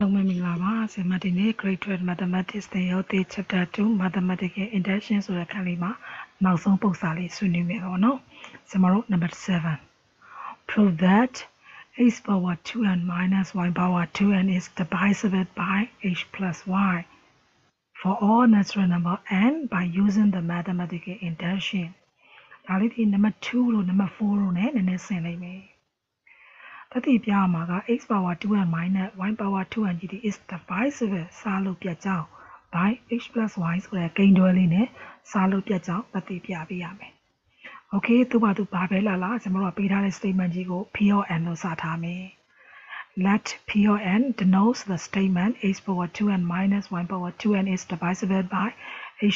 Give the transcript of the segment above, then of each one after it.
လုံးမင်္ဂလာပါဆင်မတင်နေ Grade 12 Mathematics သင်ရောသေး Chapter 2 Mathematical Induction ဆိုတဲ့ခန်းလေးမှာနောက်ဆုံးပုံစံလေးဆွေးနွေးမယ်ပေါ့နော်ဆင်မတို့ number 7 prove that x power 2n minus y power 2n is divisible by h plus y for all natural number n by using the mathematical induction ဒါလေးဒီ number 2လို့ number 4လို့ ਨੇ နည်းနည်းဆင်လိုက်မယ် တတိပြမှာက x power 2n minus y power 2n ကြီးဒီ is divisible စားလို့ပြတ်ကြောင်း by h plus y ဆိုတဲ့ကိန်းတွဲလေးနဲ့စားလို့ပြတ်ကြောင်းတတိပြပေးရမယ်။ Okay သူ့ဘာသူဘာပဲလာလာကျွန်တော်တို့ပေးထားတဲ့ statement ကြီးကို p of n လို့စထားမယ်။ Let p of n denotes the statement h power 2n minus y power 2n is divisible by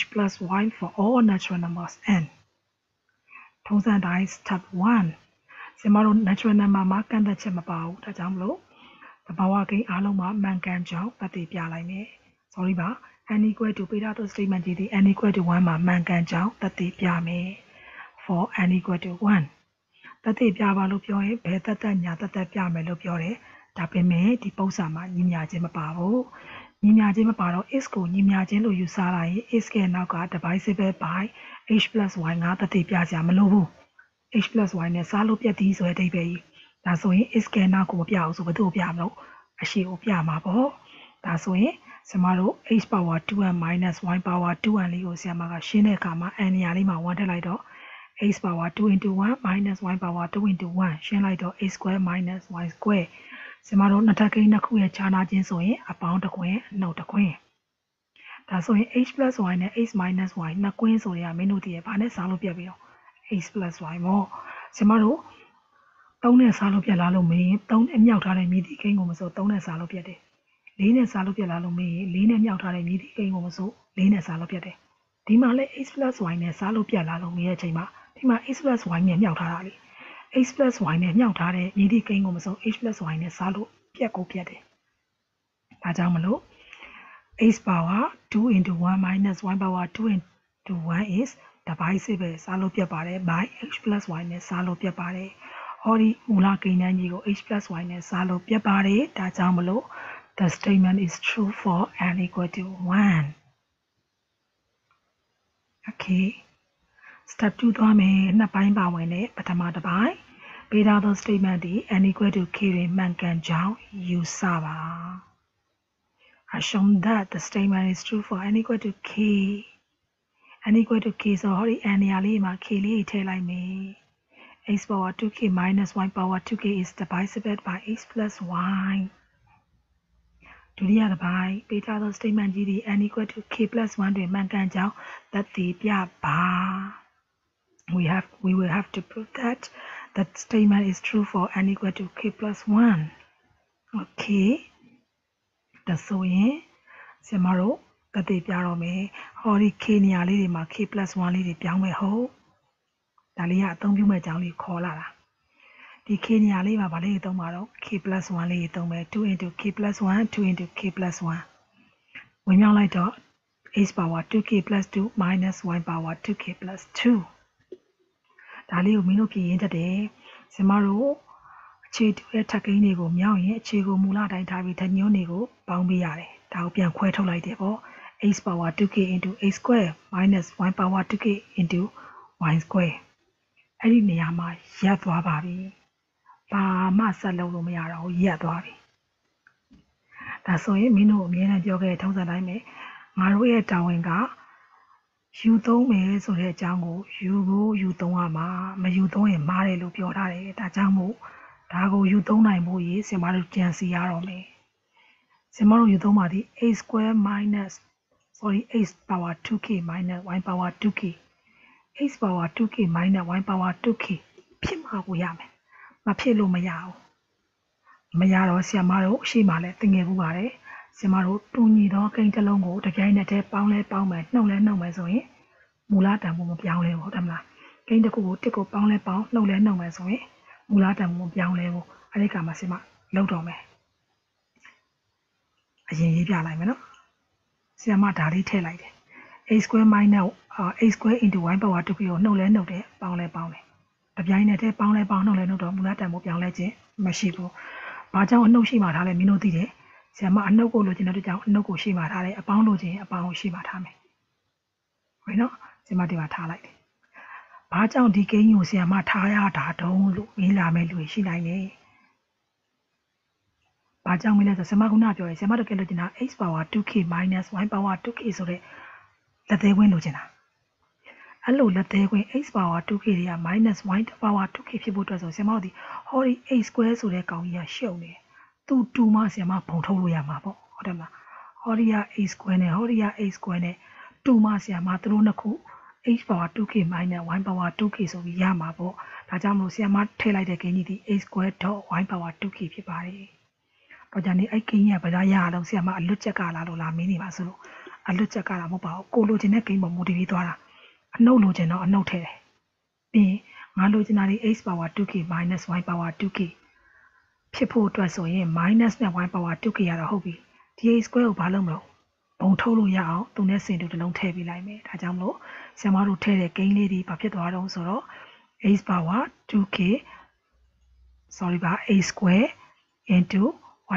h plus y for all natural numbers n. ထုံးစံတိုင်း step 1 ကျမတို့ natural number မှာကန့်သက်ချက်မပါဘူးဒါကြောင့်မလို့သဘာဝကိန်းအားလုံးမှာမှန်ကန်ကြောင်းသက်သေပြလိုက်မယ် sorry ပါ n equal to ပေးထားသော statement ကြီးဒီ n equal to 1မှာမှန်ကန်ကြောင်းသက်သေပြမယ် for n equal to 1သက်သေပြပါလို့ပြောရင်ဘယ်သက်သက်ညာသက်သက်ပြမယ်လို့ပြောတယ်ဒါပေမဲ့ဒီပုံစံမှာညီမျှခြင်းမပါဘူးညီမျှခြင်းမပါတော့ is ကိုညီမျှခြင်းလို့ယူဆလိုက်ရင် is ရဲ့နောက်က divisible by h y ငါသက်သေပြကြမလို့ဘူး h y နဲ့စားလို့ပြတ်သည်ဆိုတဲ့အဓိပ္ပာယ်ကြီးဒါဆိုရင် is scanner ကိုမပြအောင်ဆိုဘယ်သူ့ကိုပြမလို့အရှိကိုပြမှာပေါ့ဒါဆိုရင်ကျမတို့ h power 2n minus y power 2n လေးကိုဆရာမကရှင်းတဲ့အခါမှာ n နေရာလေးမှာ1ထည့်လိုက်တော့ h power 2 into 1 minus y power 2 into 1ရှင်းလိုက်တော့ a square minus y square ကျမတို့နှစ်ထပ်ကိန်းတစ်ခုရဲ့ခြားနာခြင်းဆိုရင်အပေါင်းတစ်ခွင်းအနှုတ်တစ်ခွင်းဒါဆိုရင် h plus y နဲ့ h minus y နှစ်ကွင်းဆိုရမင်းတို့တည်းဘာနဲ့စားလို့ပြပြီးတော့ h plus y ပေါ့ကျမတို့3နဲ့စားလို့ပြလာလို့မင်း3နဲ့မြောက်ထားတဲ့မြည်သည့်ကိန်းကိုမဆို3နဲ့စားလို့ပြတယ်4နဲ့စားလို့ပြလာလို့မင်း4နဲ့မြောက်ထားတဲ့မြည်သည့်ကိန်းကိုမဆို4နဲ့စားလို့ပြတယ်ဒီမှာလဲ h plus y နဲ့စားလို့ပြလာလို့မင်းရဲ့အချိန်မှာဒီမှာ h plus y နဲ့မြောက်ထားတာလေ h plus y နဲ့မြောက်ထားတဲ့မြည်သည့်ကိန်းကိုမဆို h plus y နဲ့စားလို့ပြက်ကိုပြက်တယ်ဒါကြောင့်မလို့ h power 2 into 1 minus 1 power 2 into 1 is divisible စားလို့ပြတ်ပါတယ် by h plus y နဲ့စားလို့ပြတ်ပါတယ်။ဟောဒီမူလကိန်းတန်းကြီးကို h plus y နဲ့စားလို့ပြတ်ပါတယ်။ဒါကြောင့်မလို့ the statement is true for n equal to 1 okay step 2သွားမယ်နှစ်ပိုင်းပါဝင်တဲ့ပထမတစ်ပိုင်းပေးထားသော statement ဒီ n equal to k တွင်မှန်ကန်ကြောင်းယူဆပါ I shown that the statement is true for n equal to k n equal to k ဆိုတော့ဟောဒီ n နေရာလေးမှာ k လေးထည့်လိုက်မယ် x power 2k minus y power 2k is divisible by x plus y ဒုတိယတစ်ပိုင်းပေးထားသော statement ကြီးဒီ n equal to k plus 1တွင်မှန်ကန်ကြောင်းသက်သေပြပါ we have we will have to prove that that statement is true for n equal to k plus 1 okay ဒါဆိုရင်ဆရာမတို့ ကတိပြတော့မယ်ဟောဒီ k နေရာလေးတွေမှာ k 1လေးတွေပြောင်းမယ်ဟုတ်ဒါလေးကအသုံးပြုမဲ့အကြောင်းလေးခေါ်လာတာဒီ k နေရာလေးမှာဗာလေးတွေသုံးပါတော့ k 1လေးတွေသုံးမယ်2 into k 1 2 into k 1ဝင်မြောက်လိုက်တော့ h power 2k 2 minus y power 2k 2ဒါလေးကိုမင်းတို့ပြင်ရင်းတတ်တယ်ဇင်မတို့အခြေတူတဲ့ထပ်ကိန်းတွေကိုမြောက်ရင်အခြေကိုမူလတိုင်းထားပြီးဓညွန်းတွေကိုပေါင်းပေးရတယ်ဒါကိုပြန်ခွဲထုတ်လိုက်တယ်ပေါ့ x power 2k into x square minus y power 2k into y square အဲ့ဒီနေရာမှာရပ်သွားပါပြီ။ဘာမှဆက်လုပ်လို့မရတော့ဘူးရပ်သွားပြီ။ဒါဆိုရင်မင်းတို့အမြဲတမ်းပြောခဲ့တဲ့ထုံးစံတိုင်းပဲငါတို့ရဲ့တာဝန်ကယူသုံးမယ်ဆိုတဲ့အကြောင်းကိုယူကိုယူသုံးရမှာမယူသုံးရင်မားတယ်လို့ပြောထားတယ်။ဒါကြောင့်မို့ဒါကိုယူသုံးနိုင်ဖို့ရေးစင်မတို့ကြံစီရတော့မယ်။စင်မတို့ယူသုံးပါသည် a square minus sorry x power 2k minus y power 2k x power 2k minus y power 2k ဖြစ်မှာကိုရမယ်မဖြစ်လို့မရဘူးမရတော့ဆရာမတို့အရှိမလဲသင်ငယ်ဘူးပါတယ်ဆရာမတို့တူညီသောကိန်းတစ်လုံးကိုတပြိုင်နက်တည်းပေါင်းလဲပေါင်းမယ်နှုတ်လဲနှုတ်မယ်ဆိုရင်မူလတန်ဖိုးမပြောင်းလဲဘူးဟုတ်တယ်မလားကိန်းတစ်ခုကိုတစ်ကိုပေါင်းလဲပေါင်းနှုတ်လဲနှုတ်မယ်ဆိုရင်မူလတန်ဖိုးမပြောင်းလဲဘူးအဲ့ဒီကမှဆရာမလောက်တော့မယ်အရင်ရေးပြလိုက်မယ်နော် ဆီယမဒါလေးထည့်လိုက်တယ် a square minus a square into y power 2ကိုနှုတ်လဲနှုတ်တယ်ပေါင်းလဲပေါင်းတယ်တပြိုင်နက်တည်းပေါင်းလဲပေါင်းနှုတ်လဲနှုတ်တော့မူလတန်ဖိုးပြောင်းလဲခြင်းမရှိဘူးဘာကြောင့်အနှုတ်ရှိမှထားလဲမင်းတို့သိတယ်ဆရာမအနှုတ်ကိုလိုချင်တဲ့အတွက်ကြောင့်အနှုတ်ကိုရှေ့မှာထားတယ်အပေါင်းလိုချင်ရင်အပေါင်းကိုရှေ့မှာထားမယ်ဟုတ်နော်ဆရာမဒီမှာထားလိုက်တယ်ဘာကြောင့်ဒီကိန်းကိုဆရာမထားရတာတုံးလို့မေးလာမဲ့လူရှိနိုင်တယ် ဘာကြောင့်မလဲဆိုဆရာမခုနပြောတယ်ဆရာမတကယ်လို့ချင်တာ x power 2k minus y power 2k ဆိုတဲ့လက်သေးခွင်းလိုချင်တာအဲ့လိုလက်သေးခွင်း x power 2k တွေက minus y power 2k ဖြစ်ဖို့အတွက်ဆိုဆရာမတို့ဒီဟောဒီ a square ဆိုတဲ့ကောင်ကြီးကရှုပ်နေတယ်သူ2မှဆရာမဘုံထုတ်လို့ရမှာပေါ့ဟုတ်တယ်မလားဟောဒီက a square နဲ့ဟောဒီက a square နဲ့2မှဆရာမသူတို့နှစ်ခု h power 2k minus y power 2k ဆိုပြီးရမှာပေါ့ဒါကြောင့်မလို့ဆရာမထည့်လိုက်တဲ့ကိန်းကြီးဒီ a square dot y power 2k ဖြစ်ပါတယ် တော့ကြနေအဲ့ကိန်းကြီးကဗလားရအောင်ဆရာမအလွတ်ချက်ကလာလို့လာမင်းနေပါဆိုလို့အလွတ်ချက်ကလာမဟုတ်ပါဘူးကိုလိုချင်တဲ့ကိန်းပေါ်မူတည်ပြီးသွားတာအနှုတ်လိုချင်တော့အနှုတ်ထည့်တယ်ပြီးရင်ငါလိုချင်တာဒီ h power 2k minus y power 2k ဖြစ်ဖို့အတွက်ဆိုရင် minus နဲ့ y power 2k ရတော့ဟုတ်ပြီဒီ a square ကိုဘာလုပ်မလို့ဘုံထုတ်လို့ရအောင်သူနဲ့စင်တူတစ်လုံးထည့်ပေးလိုက်မယ်ဒါကြောင့်မလို့ဆရာမတို့ထည့်တဲ့ကိန်းလေးဒီဘာဖြစ်သွားတော့ဆိုတော့ h power 2k sorry ပါ a square into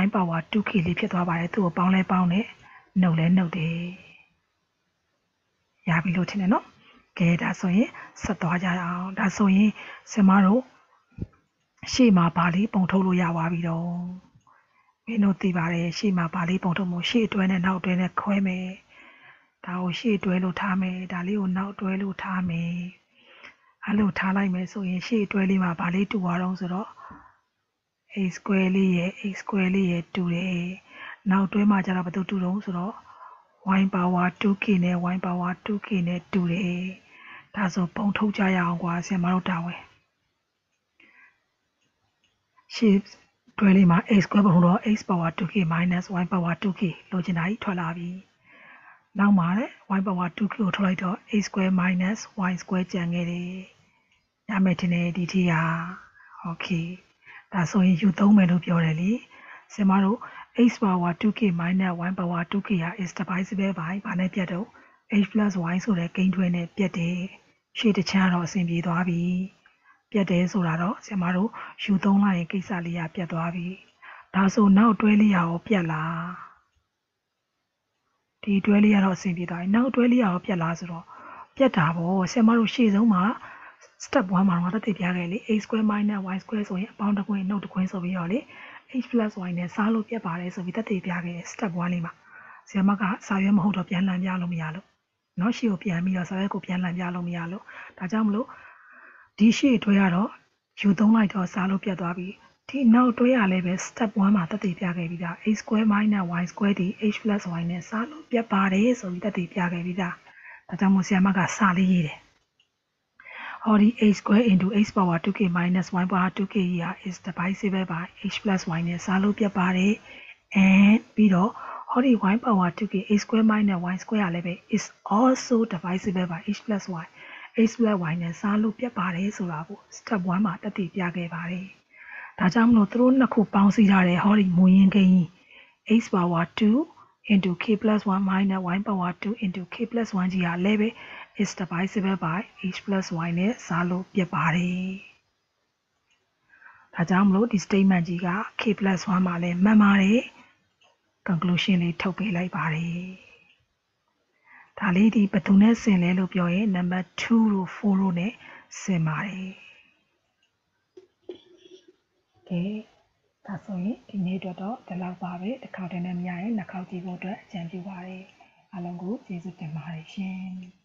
y power 2k လေးဖြစ်သွားပါတယ်သူ့ကိုပေါင်းလဲပေါင်းနဲ့နှုတ်လဲနှုတ်တယ်ရပြီလို့ထင်တယ်နော်ကဲဒါဆိုရင်ဆက်သွားကြအောင်ဒါဆိုရင်ဆရာမတို့ရှေ့မှာဗာလေးပုံထုတ်လို့ရပါပြီတော့မင်းတို့သိပါတယ်ရှေ့မှာဗာလေးပုံထုတ်မှုရှေ့အတွဲနဲ့နောက်အတွဲနဲ့ခွဲမယ်ဒါကိုရှေ့အတွဲလို့ထားမယ်ဒါလေးကိုနောက်အတွဲလို့ထားမယ်အဲ့လိုထားလိုက်မယ်ဆိုရင်ရှေ့အတွဲလေးမှာဗာလေးတူသွားတော့ဆိုတော့ a square လေးရယ် a square လေးရယ်တူတယ်နောက်တွဲမှာကျတော့ဘာတူတုံးဆိုတော့ y power 2k နဲ့ y power 2k နဲ့တူတယ်ဒါဆိုပုံထုတ်ကြရအောင်ကွာဆင်မတို့တာဝန် shapes တွဲလေးမှာ x square ပုံတော့ x power 2k minus y power 2k လိုချင်တာကြီးထွက်လာပြီနောက်မှာလည်း y power 2k ကိုထုတ်လိုက်တော့ a square minus y square ကျန်ခဲ့တယ်ရမယ်ထင်တယ်ဒီထီးဟာ okay ဒါဆိုရင်ယူသုံးမယ်လို့ပြောတယ်လေဆင်မတို့ x power 2k minus y power 2k ဟာ is divisible by ဘာနဲ့ပြတ်တော့ h plus y ဆိုတဲ့ကိန်းထွဲနဲ့ပြတ်တယ်ရှေ့တစ်ချမ်းတော့အဆင်ပြေသွားပြီပြတ်တယ်ဆိုတာတော့ဆင်မတို့ယူသုံးလိုက်ရင်ကိစ္စလေးရပြတ်သွားပြီဒါဆိုနောက်တွဲလေးရအောင်ပြတ်လားဒီတွဲလေးရတော့အဆင်ပြေသွားပြီနောက်တွဲလေးရအောင်ပြတ်လားဆိုတော့ပြတ်တာပေါ့ဆင်မတို့ရှေ့ဆုံးမှာ step 1မှာတော့တက်ပြခဲ့လေ a square minus y square ဆိုရင်အပေါင်းတစ်ခွင်းနှုတ်တစ်ခွင်းဆိုပြီးတော့လေ h plus y နဲ့စားလို့ပြတ်ပါတယ်ဆိုပြီးတက်တည်ပြခဲ့တယ် step 1လေးမှာဆရာမကစာရွက်မဟုတ်တော့ပြန်လှန်ပြလို့မရလို့เนาะရှေ့ကိုပြန်ပြီးတော့စာရွက်ကိုပြန်လှန်ပြလို့မရလို့ဒါကြောင့်မလို့ဒီရှေ့တွဲရတော့ယူသုံးလိုက်တော့စားလို့ပြတ်သွားပြီဒီနောက်တွဲရလည်းပဲ step 1မှာတက်တည်ပြခဲ့ပြီးသား a square minus y square ဒီ h plus y နဲ့စားလို့ပြတ်ပါတယ်ဆိုပြီးတက်တည်ပြခဲ့ပြီးသားဒါကြောင့်မို့ဆရာမကစာလေးရေးတယ် or the h square into h power 2k minus y power 2k here is divisible by h plus y နဲ့စားလို့ပြတ်ပါတယ် and ပြီးတော့ or the y power 2k h square minus y square ရလည်းပဲ is also divisible by h plus y h plus y နဲ့စားလို့ပြတ်ပါတယ်ဆိုတာကို step 1မှာတက်တည်ပြခဲ့ပါတယ်ဒါကြောင့်မလို့သူတို့နှစ်ခုပေါင်းစည်းထားတဲ့ hori မူရင်းကိန်း h power 2 into k plus 1 minus y power 2 into k plus 1ကြီးကလည်းပဲ is divisible by h plus y နဲ့စားလို့ပြတ်ပါတယ်။ဒါကြောင့်မလို့ဒီ statement ကြီးက k plus 1မှာလည်းမှန်ပါတယ် conclusion လေးထုတ်ပေးလိုက်ပါတယ်။ဒါလေးဒီဘယ်သူနဲ့ဆင်လဲလို့ပြောရင် number 2တို့4တို့နဲ့ဆင်ပါတယ်။ကဲ ဒါဆိုရင်ဒီနေ့အတွက်တော့ဒီလောက်ပါပဲတစ်ခါတည်းနဲ့မရရင်နှစ်ခေါက်ကြည့်ဖို့အတွက်အကြံပြုပါတယ်။အားလုံးကိုကျေးဇူးတင်ပါတယ်ရှင်။